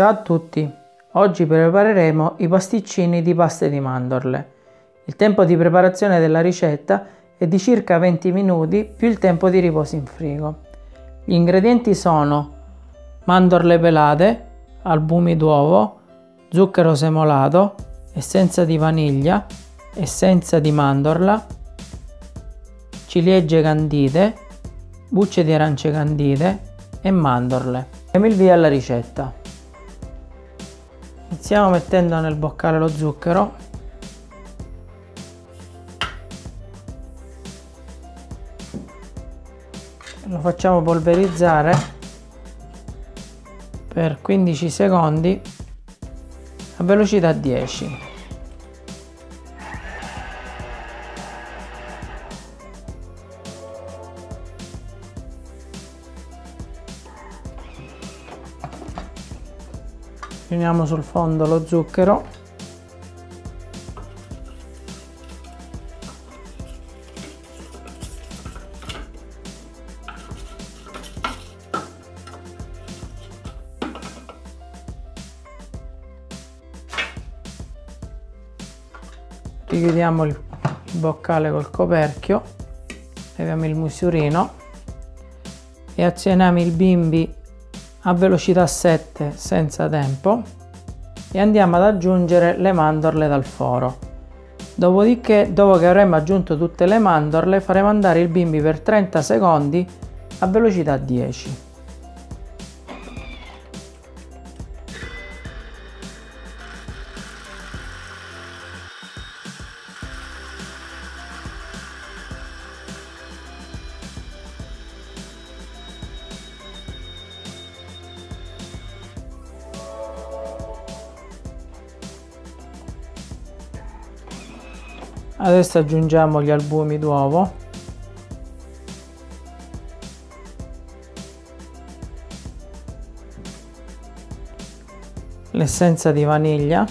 Ciao a tutti! Oggi prepareremo i pasticcini di pasta di mandorle. Il tempo di preparazione della ricetta è di circa 20 minuti più il tempo di riposo in frigo. Gli ingredienti sono mandorle pelate, albumi d'uovo, zucchero semolato, essenza di vaniglia, essenza di mandorla, ciliegie candite, bucce di arance candite e mandorle. Andiamo il via alla ricetta. Iniziamo mettendo nel boccale lo zucchero. Lo facciamo polverizzare per 15 secondi a velocità 10. Uniamo sul fondo lo zucchero. Richiudiamo il boccale col coperchio, leviamo il misurino e azioniamo il bimbi a velocità 7 senza tempo e andiamo ad aggiungere le mandorle dal foro. Dopodiché, dopo che avremo aggiunto tutte le mandorle, faremo andare il bimbi per 30 secondi a velocità 10. Adesso aggiungiamo gli albumi d'uovo. L'essenza di vaniglia.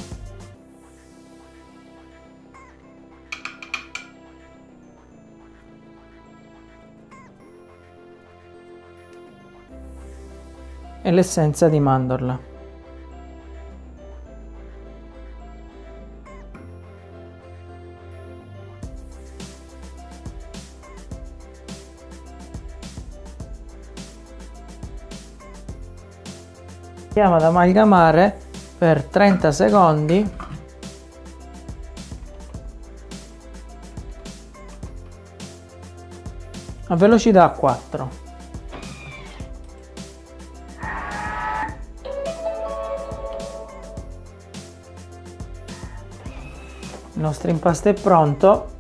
E l'essenza di mandorla Andiamo ad amalgamare per 30 secondi a velocità 4. Il nostro impasto è pronto.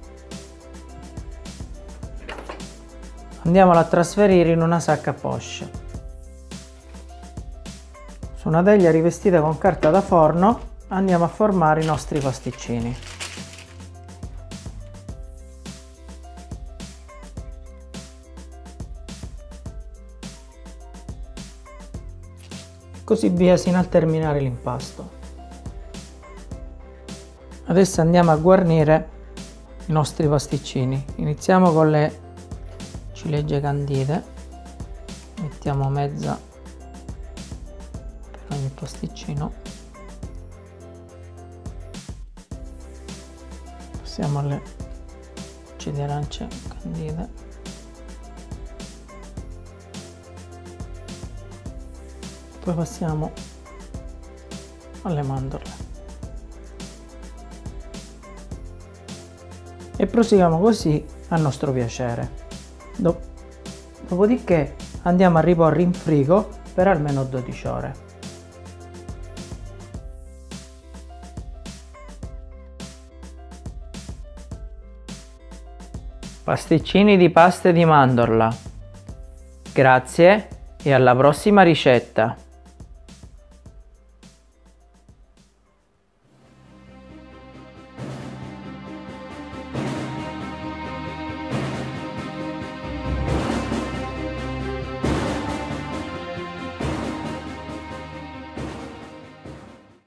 Andiamolo a trasferire in una sacca a poche su una teglia rivestita con carta da forno andiamo a formare i nostri pasticcini. Così via sino al terminare l'impasto. Adesso andiamo a guarnire i nostri pasticcini. Iniziamo con le ciliegie candite. Mettiamo mezza ogni pasticcino passiamo alle bucce di arance candide. Poi passiamo alle mandorle. E proseguiamo così a nostro piacere. Dopodiché andiamo a riporre in frigo per almeno 12 ore Pasticcini di pasta di mandorla. Grazie e alla prossima ricetta!